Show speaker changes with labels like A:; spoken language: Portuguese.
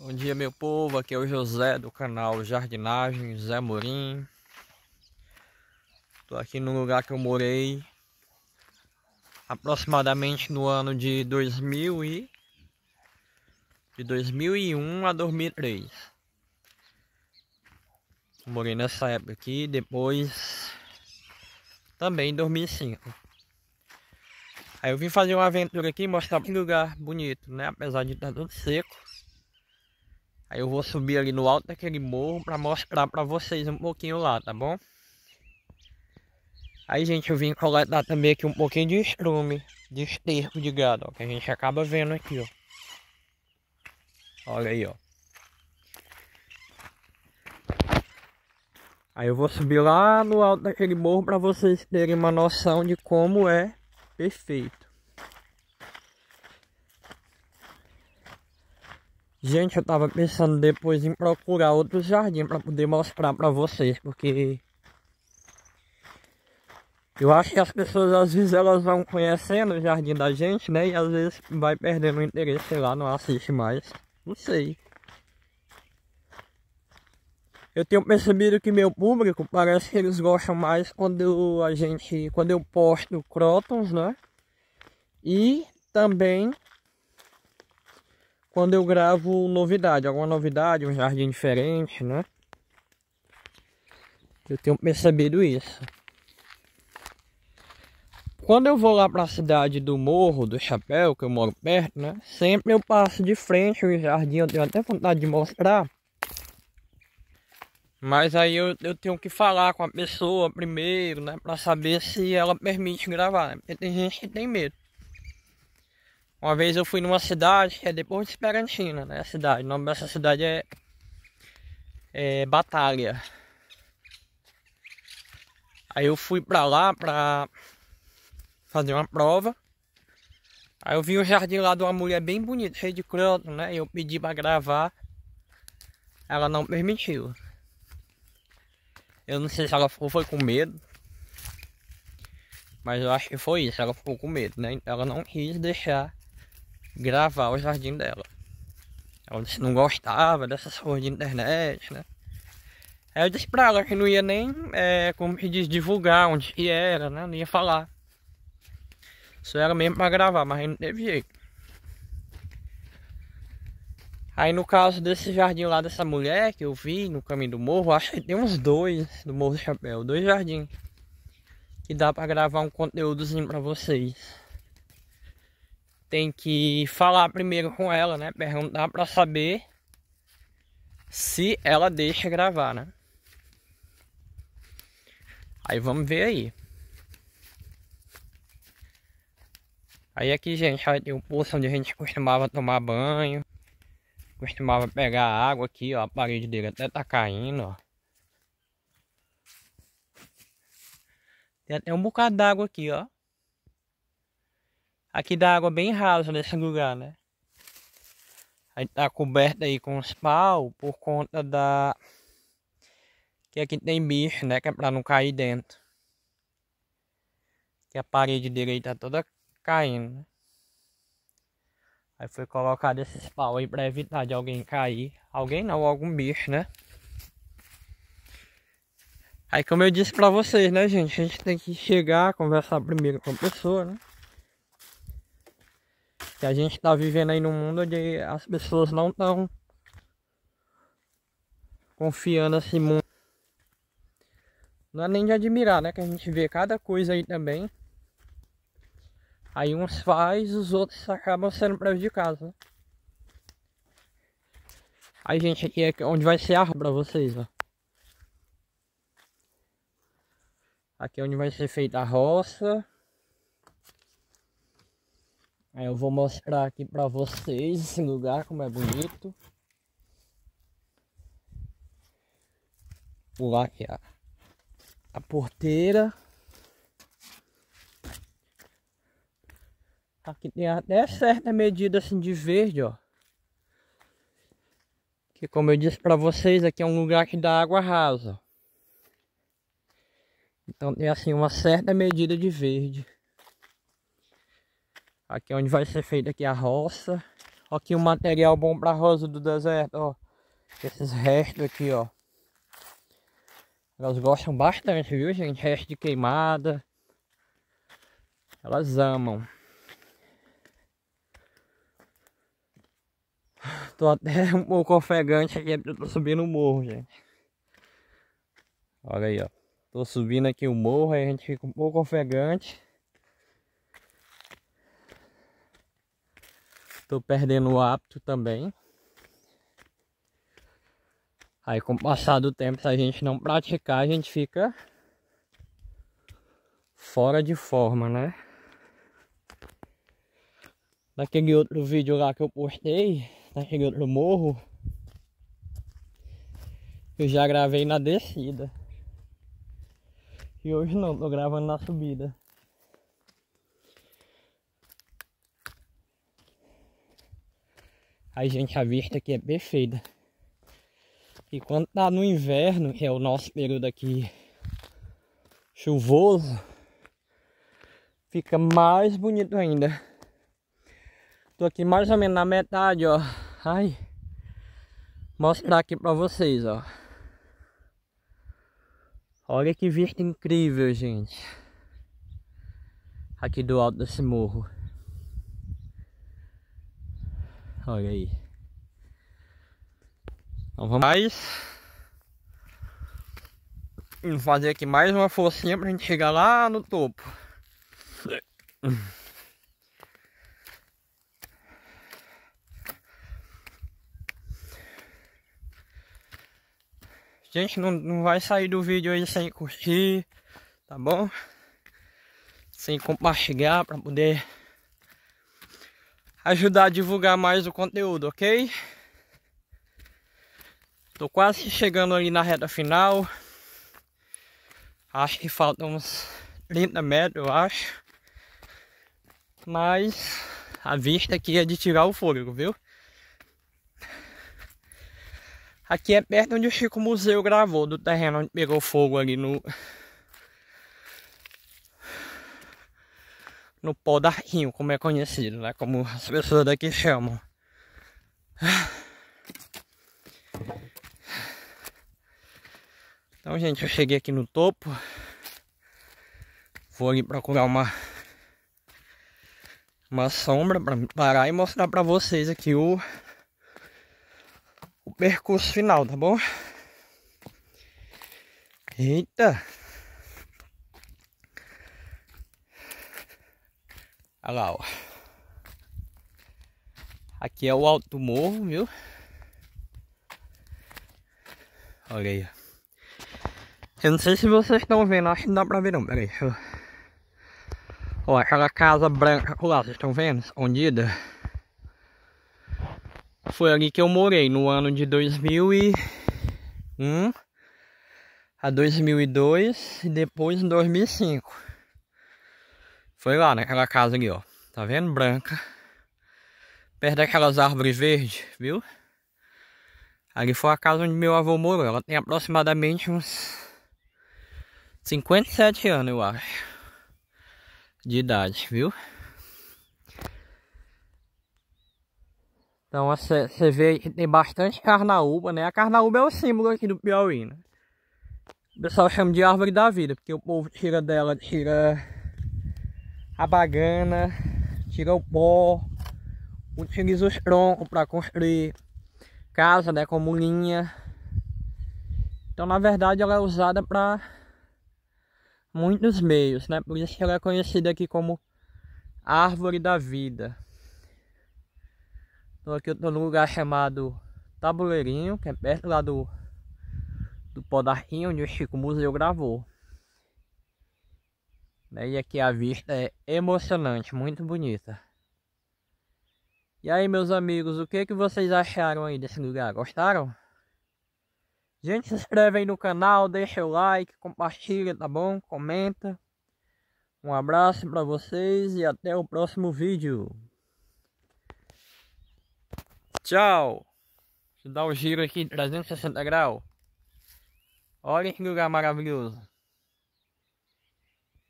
A: Bom dia meu povo, aqui é o José do canal Jardinagem Zé Morim. Tô aqui no lugar que eu morei aproximadamente no ano de 2000 e de 2001 a 2003 Morei nessa época aqui, depois também em 2005 Aí eu vim fazer uma aventura aqui, mostrar que lugar bonito, né? Apesar de estar tudo seco Aí eu vou subir ali no alto daquele morro para mostrar para vocês um pouquinho lá, tá bom? Aí, gente, eu vim coletar também aqui um pouquinho de estrume, de esterco de gado, ó, que a gente acaba vendo aqui, ó. Olha aí, ó. Aí eu vou subir lá no alto daquele morro para vocês terem uma noção de como é perfeito. Gente, eu tava pensando depois em procurar outro jardim para poder mostrar para vocês, porque eu acho que as pessoas às vezes elas vão conhecendo o jardim da gente, né? E às vezes vai perdendo o interesse, sei lá, não assiste mais. Não sei. Eu tenho percebido que meu público parece que eles gostam mais quando a gente, quando eu posto crótons, né? E também quando eu gravo novidade, alguma novidade, um jardim diferente, né? Eu tenho percebido isso. Quando eu vou lá para a cidade do Morro do Chapéu, que eu moro perto, né? Sempre eu passo de frente o jardim, eu tenho até vontade de mostrar. Mas aí eu, eu tenho que falar com a pessoa primeiro, né? Para saber se ela permite gravar, né? Porque tem gente que tem medo. Uma vez eu fui numa cidade que é depois de Esperantina, né? A cidade. O nome dessa cidade é, é Batalha. Aí eu fui pra lá pra fazer uma prova. Aí eu vi o jardim lá de uma mulher bem bonita, cheio de croto, né? Eu pedi pra gravar. Ela não permitiu. Eu não sei se ela ficou foi com medo. Mas eu acho que foi isso, ela ficou com medo, né? Ela não quis deixar gravar o jardim dela. Ela disse que não gostava dessas coisas de internet, né? Aí eu disse pra ela que não ia nem, é, como se diz, divulgar onde que era, né? Não ia falar. Isso era mesmo pra gravar, mas não teve jeito. Aí no caso desse jardim lá dessa mulher que eu vi no caminho do morro, acho que tem uns dois do Morro do Chapéu, dois jardins. Que dá pra gravar um conteúdozinho pra vocês tem que falar primeiro com ela, né? Perguntar para saber se ela deixa gravar, né? Aí vamos ver aí. Aí aqui, gente, tem um poço onde a gente costumava tomar banho. Costumava pegar água aqui, ó. A parede dele até tá caindo, ó. Tem até um bocado d'água aqui, ó. Aqui dá água bem rasa nesse lugar, né? Aí tá coberto aí com os pau por conta da... Que aqui tem bicho, né? Que é pra não cair dentro. Que a parede direita tá toda caindo, né? Aí foi colocado esses pau aí pra evitar de alguém cair. Alguém não, algum bicho, né? Aí como eu disse pra vocês, né, gente? A gente tem que chegar, conversar primeiro com a pessoa, né? Que a gente está vivendo aí num mundo onde as pessoas não estão confiando assim muito. Não é nem de admirar, né? Que a gente vê cada coisa aí também. Aí uns faz, os outros acabam sendo prejudicados, né? Aí, gente, aqui é onde vai ser a rua pra vocês, ó. Aqui é onde vai ser feita a roça. Aí eu vou mostrar aqui pra vocês esse lugar, como é bonito. Pular aqui a, a porteira. Aqui tem até certa medida assim de verde, ó. Que como eu disse pra vocês, aqui é um lugar que dá água rasa. Então tem assim uma certa medida de verde. Aqui é onde vai ser feita aqui a roça. Aqui um material bom pra rosa do deserto, ó. Esses restos aqui, ó. Elas gostam bastante, viu, gente? Resto de queimada. Elas amam. Tô até um pouco ofegante aqui, tô subindo o morro, gente. Olha aí, ó. Tô subindo aqui o morro, aí a gente fica um pouco ofegante. Tô perdendo o hábito também. Aí com o passar do tempo, se a gente não praticar, a gente fica fora de forma, né? Naquele outro vídeo lá que eu postei, naquele outro morro, eu já gravei na descida. E hoje não, tô gravando na subida. Aí, gente, a vista aqui é perfeita. E quando tá no inverno, que é o nosso período aqui chuvoso, fica mais bonito ainda. Tô aqui mais ou menos na metade, ó. Ai. Mostrar aqui pra vocês, ó. Olha que vista incrível, gente. Aqui do alto desse morro. Olha aí. Então vamos mais. Vamos fazer aqui mais uma forcinha pra gente chegar lá no topo. Gente, não, não vai sair do vídeo aí sem curtir, tá bom? Sem compartilhar para poder ajudar a divulgar mais o conteúdo, ok? Tô quase chegando ali na reta final. Acho que faltam uns 30 metros, eu acho. Mas a vista aqui é de tirar o fôlego, viu? Aqui é perto onde o Chico Museu gravou, do terreno onde pegou fogo ali no... no pó da Rio, como é conhecido, né? Como as pessoas daqui chamam. Então, gente, eu cheguei aqui no topo. Vou ali procurar uma uma sombra para parar e mostrar para vocês aqui o o percurso final, tá bom? Eita! Olha lá, ó. Aqui é o alto morro, viu? Olha aí. Eu não sei se vocês estão vendo, acho que não dá pra ver não. Pera aí, deixa eu... Ó, aquela casa branca lá, vocês estão vendo? Escondida. Foi ali que eu morei, no ano de 2001 a 2002 e depois em 2005. Foi lá naquela casa ali, ó. Tá vendo? Branca. Perto daquelas árvores verdes, viu? Ali foi a casa onde meu avô morou. Ela tem aproximadamente uns 57 anos, eu acho. De idade, viu? Então você vê que tem bastante carnaúba, né? A carnaúba é o símbolo aqui do Piauí, né? O pessoal chama de árvore da vida, porque o povo tira dela, tira a bagana, tira o pó, utiliza os troncos para construir casa, né, como linha. Então, na verdade, ela é usada para muitos meios, né? Por isso que ela é conhecida aqui como árvore da vida. Então aqui eu estou num lugar chamado Tabuleirinho, que é perto lá do do Podarquinho, onde o Chico Museu gravou. Né? E aqui a vista é emocionante, muito bonita. E aí, meus amigos, o que, que vocês acharam aí desse lugar? Gostaram? Gente, se inscreve aí no canal, deixa o like, compartilha, tá bom? Comenta. Um abraço para vocês e até o próximo vídeo. Tchau! Deixa eu dar o um giro aqui 360 graus. Olha que lugar maravilhoso.